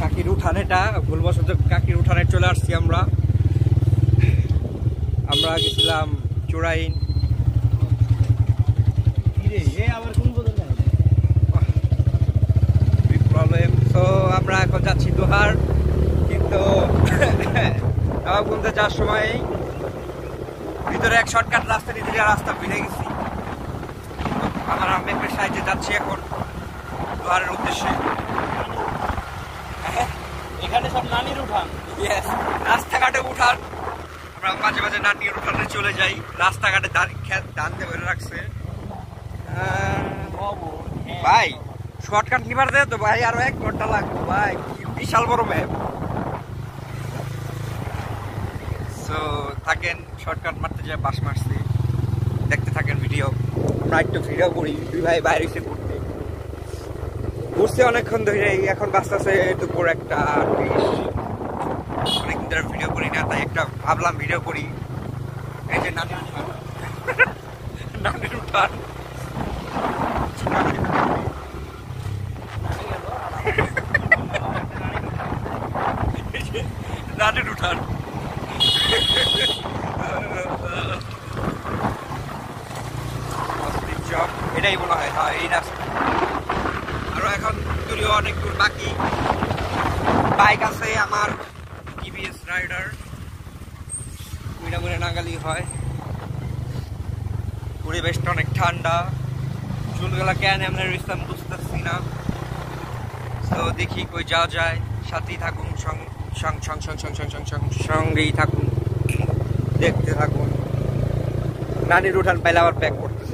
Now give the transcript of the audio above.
কাকির উঠান এটা ভুলবশত কাকির উঠানে চলে আসছি আমরা। আমরা গেছিলাম চোরাইন। প্রবলেম তো আমরা এখন যাচ্ছি দোহার। কিন্তু নবাবগঞ্জে যাওয়ার সময় ভিতরে এক শর্টকাট রাস্তা গিয়ে রাস্তা ভুলে গেছি। আমরা ম্যাপের সাহায্যে যাচ্ছি এখন দোহারের উদ্দেশ্যে। এখানে সব নানির উঠান। ইয়েস রাস্তাঘাটে উঠান। আমরা মাঝে মাঝে নানির উঠানে চলে যাই। রাস্তাঘাটে দাঁড় দান দিয়ে ধরে রাখছে। ভাই শর্টকাট নিবার দেয় তো ভাই আরও এক ঘণ্টা লাগবে ভাই। বিশাল বড় ম্যাপ সো থাকেন শর্টকাট মারতে যায় বাস মারছি। দেখতে থাকেন ভিডিও আমরা একটু ভিডিও করি। দুই ভাই বাইরে এসে ঘুরছে অনেকক্ষণ ধরে এখন বাস আছে দুপুর একটা অনেকদিন ধরে ভিডিও করি না, তাই একটা ভাবলাম ভিডিও করি। এই যে নানির উঠান। এটাই মনে হয় হ্যাঁ এই রাস্তা। এখন যদিও অনেক দূর বাকি। বাইক আছে আমার টিভিএস রাইডার মুড়ে নাগালি হয়। পরিবেশটা অনেক ঠান্ডা। চুলগুলা কেন এমনি রইতাম বুঝতেছি না। তো দেখি কই যা যায়। সাথেই থাকুন, সং সঙ্গেই থাকুন। দেখতে থাকুন। নানির উঠান পাইলে আবার ব্যাক করতেছে।